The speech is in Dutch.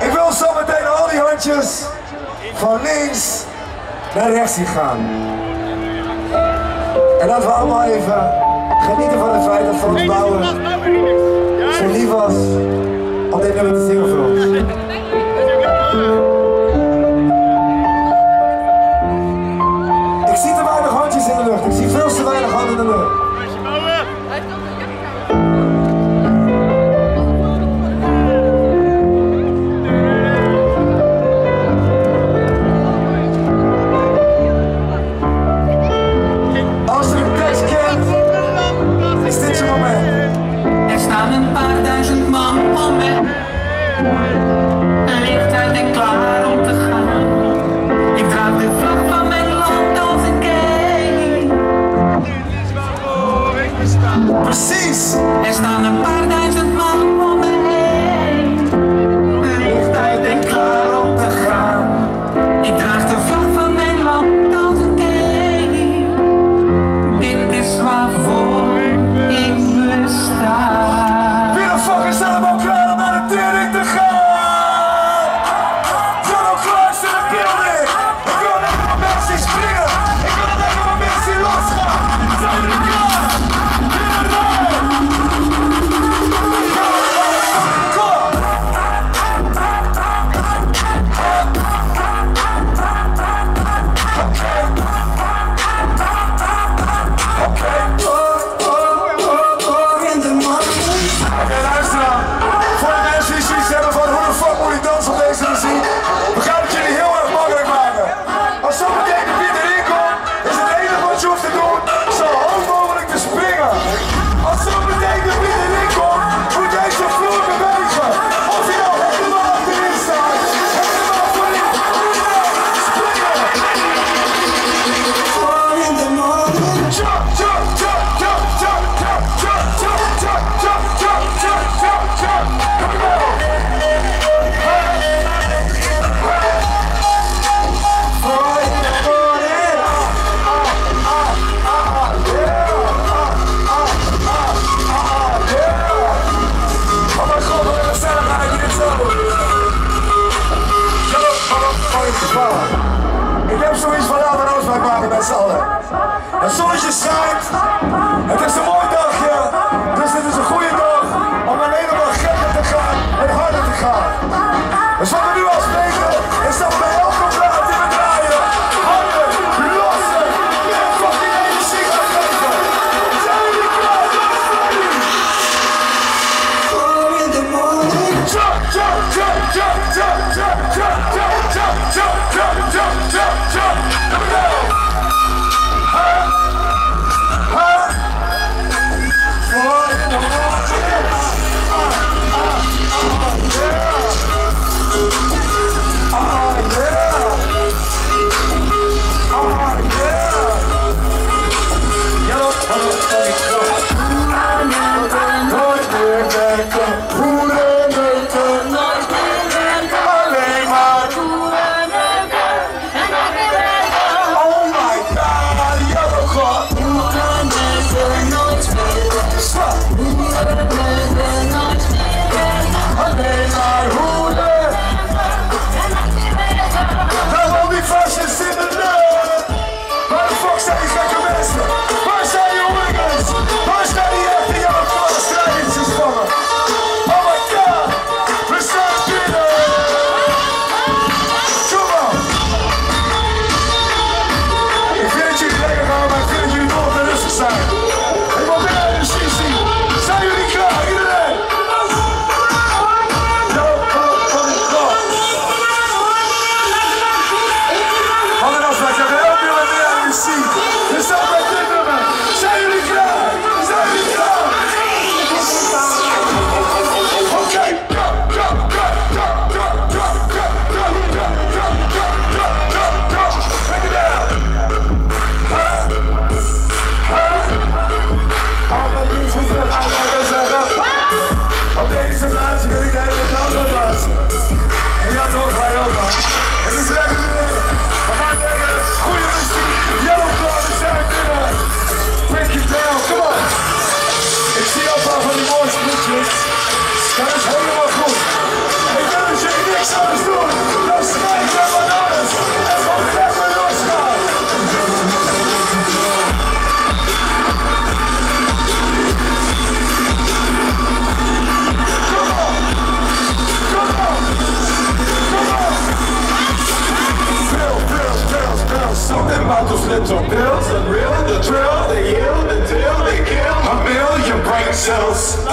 Ik wil zo meteen al die handjes van links naar rechts zien gaan. En dat we allemaal even genieten van het feit dat Frans Bauer zo lief was om dit nummer te zingen voor dit moment. Er staan een paar duizend man om me. Licht uit en klaar om te gaan. Ik draag de Ik heb zoiets van laten we maken met z'n allen. En zoals je schrijft. thrills, the real, the drill, the yield, the deal, They kill, a million brain cells.